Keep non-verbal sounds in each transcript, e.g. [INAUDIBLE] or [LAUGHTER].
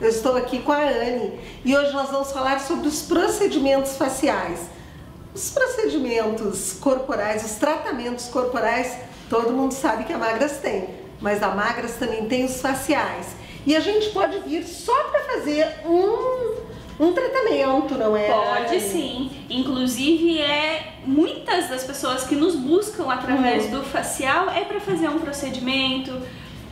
Eu estou aqui com a Anne e hoje nós vamos falar sobre os procedimentos faciais. Os procedimentos corporais, os tratamentos corporais, todo mundo sabe que a Magras tem, mas a Magras também tem os faciais. E a gente pode vir só para fazer um um tratamento, não é? Pode sim. Inclusive é muitas das pessoas que nos buscam através uhum. do facial é para fazer um procedimento.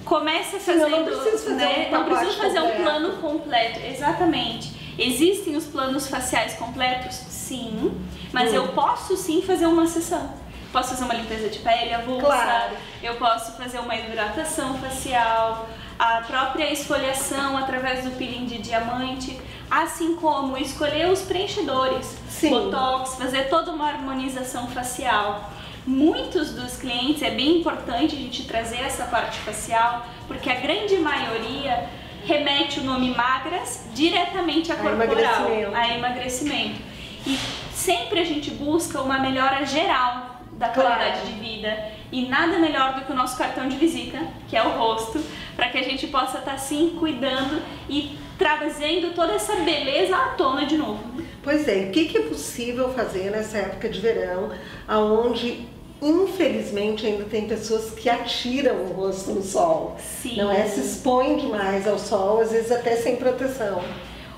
Começa fazendo, não, não precisa fazer, né? um, não precisa fazer um plano completo, exatamente. Existem os planos faciais completos? Sim, mas uhum. eu posso sim fazer uma sessão. Posso fazer uma limpeza de pele avulsa, claro. eu posso fazer uma hidratação facial, a própria esfoliação através do peeling de diamante, assim como escolher os preenchedores, Sim. botox, fazer toda uma harmonização facial. Muitos dos clientes é bem importante a gente trazer essa parte facial, porque a grande maioria remete o nome magras diretamente a, a corporal, emagrecimento. a emagrecimento. E sempre a gente busca uma melhora geral da qualidade claro. de vida. E nada melhor do que o nosso cartão de visita, que é o rosto, para que a gente possa estar tá, assim cuidando e trazendo toda essa beleza à tona de novo. Pois é, o que, é possível fazer nessa época de verão, aonde infelizmente ainda tem pessoas que atiram o rosto no sol. Sim. Não é? Se expõem demais ao sol, às vezes até sem proteção.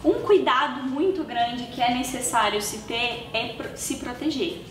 Um cuidado muito grande que é necessário se ter é se proteger.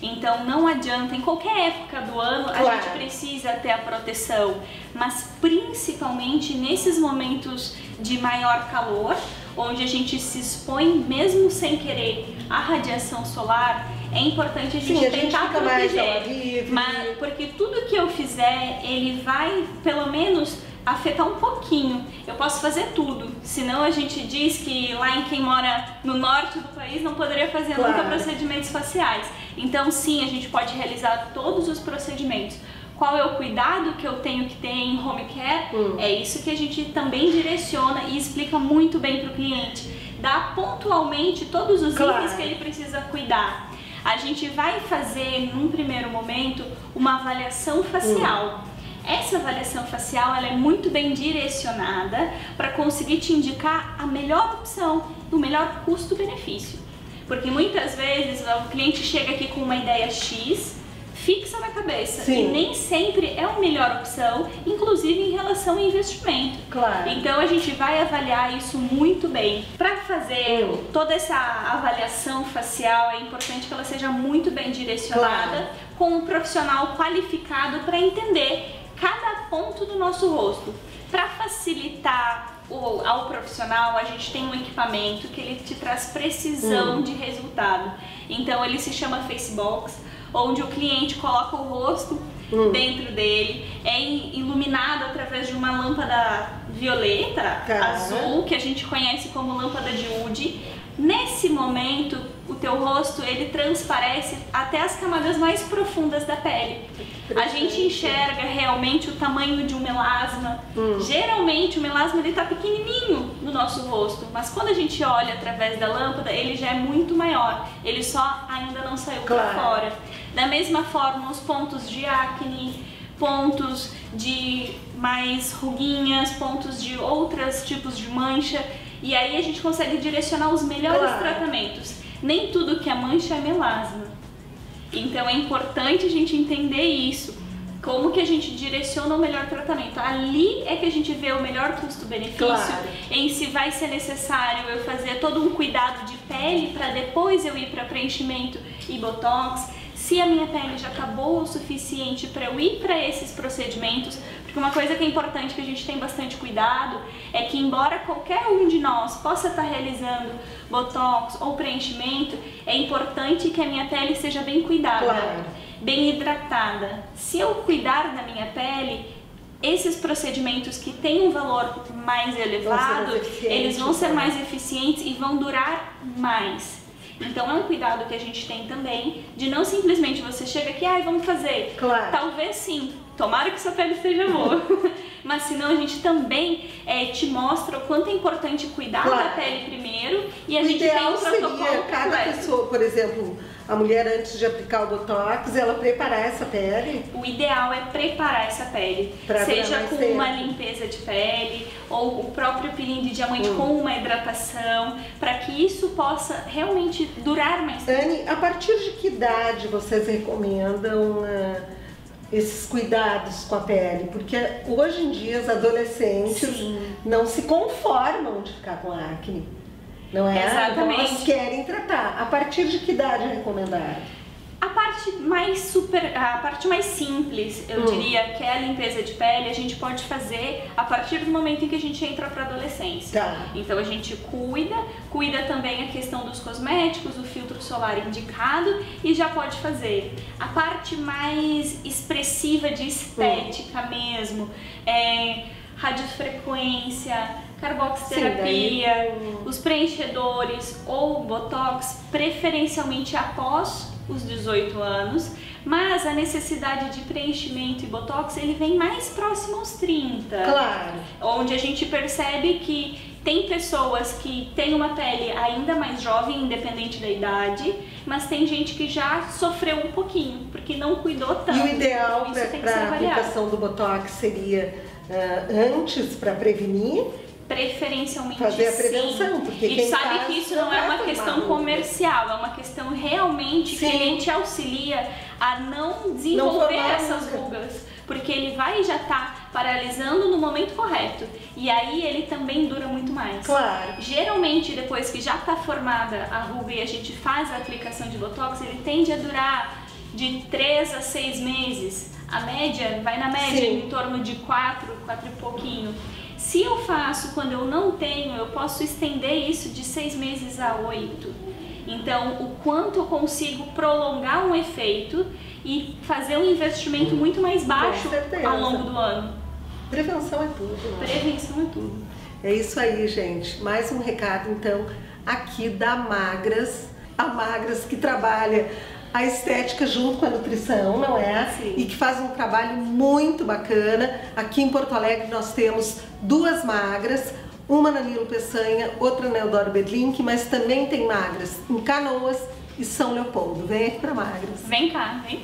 Então não adianta, em qualquer época do ano claro. a gente precisa ter a proteção, mas principalmente nesses momentos de maior calor, onde a gente se expõe mesmo sem querer à radiação solar, é importante a gente Sim, tentar a gente proteger. Mas, porque tudo que eu fizer, ele vai pelo menos afetar um pouquinho. Eu posso fazer tudo, senão a gente diz que lá em quem mora no norte do país não poderia fazer claro. nunca procedimentos faciais. Então sim, a gente pode realizar todos os procedimentos. Qual é o cuidado que eu tenho que ter em home care? Hum. É isso que a gente também direciona e explica muito bem para o cliente. Dá pontualmente todos os claro. itens que ele precisa cuidar. A gente vai fazer, num primeiro momento, uma avaliação facial. Hum essa avaliação facial ela é muito bem direcionada para conseguir te indicar a melhor opção, o melhor custo-benefício. Porque muitas vezes o cliente chega aqui com uma ideia X, fixa na cabeça Sim. e nem sempre é a melhor opção, inclusive em relação ao investimento. Claro. Então a gente vai avaliar isso muito bem. Para fazer hum. toda essa avaliação facial é importante que ela seja muito bem direcionada claro. com um profissional qualificado para entender cada ponto do nosso rosto. Para facilitar o, ao profissional, a gente tem um equipamento que ele te traz precisão hum. de resultado. Então ele se chama Facebox, onde o cliente coloca o rosto hum. dentro dele, é iluminado através de uma lâmpada violeta, tá. azul, que a gente conhece como lâmpada de Wood. Nesse momento, o teu rosto ele transparece até as camadas mais profundas da pele. A gente enxerga realmente o tamanho de um melasma. Hum. Geralmente o melasma ele tá pequenininho no nosso rosto, mas quando a gente olha através da lâmpada, ele já é muito maior. Ele só ainda não saiu claro. para fora. Da mesma forma, os pontos de acne, pontos de mais ruguinhas, pontos de outros tipos de mancha, e aí a gente consegue direcionar os melhores claro. tratamentos. Nem tudo que é mancha é melasma. Então é importante a gente entender isso. Como que a gente direciona o melhor tratamento? Ali é que a gente vê o melhor custo-benefício, claro. em se vai ser necessário eu fazer todo um cuidado de pele para depois eu ir para preenchimento e botox, se a minha pele já boa o suficiente para eu ir para esses procedimentos, porque uma coisa que é importante que a gente tem bastante cuidado é que embora qualquer um de nós possa estar tá realizando botox ou preenchimento, é importante que a minha pele seja bem cuidada, claro. bem hidratada. Se eu cuidar da minha pele, esses procedimentos que têm um valor mais elevado, eles vão ser mais eficientes e vão durar mais. Então é um cuidado que a gente tem também de não simplesmente você chega aqui, ai, ah, vamos fazer. Claro. Talvez sim, tomara que sua pele esteja boa. [LAUGHS] Mas senão a gente também é, te mostra o quanto é importante cuidar claro. da pele primeiro e a o gente tem um protocolo seria cada pessoa, por exemplo, a mulher antes de aplicar o botox, ela preparar essa pele? O ideal é preparar essa pele, Pra seja com tempo. uma limpeza de pele ou o próprio peeling de diamante Hum. com uma hidratação, para que isso possa realmente durar mais tempo. Anne, a partir de que idade vocês recomendam ah, esses cuidados com a pele? Porque hoje em dia as adolescentes Sim. não se conformam de ficar com acne. Não é? Exatamente. Então elas querem tratar. A partir de que idade é recomendado? A parte mais super, a parte mais simples, eu Hum. diria, que é a limpeza de pele, a gente pode fazer a partir do momento em que a gente entra para adolescência. Tá. Então a gente cuida, cuida também a questão dos cosméticos, o filtro solar indicado e já pode fazer. A parte mais expressiva de estética mesmo, é radiofrequência, carboxiterapia, Sim, os preenchedores ou botox, preferencialmente após os 18 anos, mas a necessidade de preenchimento e botox ele vem mais próximo aos 30 Claro. onde a gente percebe que tem pessoas que têm uma pele ainda mais jovem, independente da idade, mas tem gente que já sofreu um pouquinho, porque não cuidou tanto. E o ideal Então, para a aplicação do Botox seria ah, antes para prevenir? Preferencialmente Fazer a sim. prevenção, porque e sabe que isso não não é uma questão comercial, é uma questão realmente Sim. que ele te auxilia a não desenvolver formar essas ruga. rugas. Porque ele vai já estar paralisando no momento correto. E aí ele também dura muito mais. Claro. Geralmente, depois que já está formada a ruga e a gente faz a aplicação de Botox, ele tende a durar de 3 a 6 meses. A média vai na média Sim. em torno de 4, 4 e pouquinho. Se eu faço quando eu não tenho, eu posso estender isso de 6 meses a 8. Então, o quanto eu consigo prolongar um efeito e fazer um investimento muito mais baixo ao longo do ano. Prevenção é tudo. né? Prevenção é tudo. É isso aí, gente. Mais um recado, então, aqui da Magras. A Magras que trabalha a estética junto com a nutrição, não é? Sim. E que faz um trabalho muito bacana. Aqui em Porto Alegre nós temos duas Magras, uma na Nilo Peçanha, outra na Eudoro Berlink, mas também tem Magras em Canoas e São Leopoldo. Vem aqui para Magras. Vem cá, vem.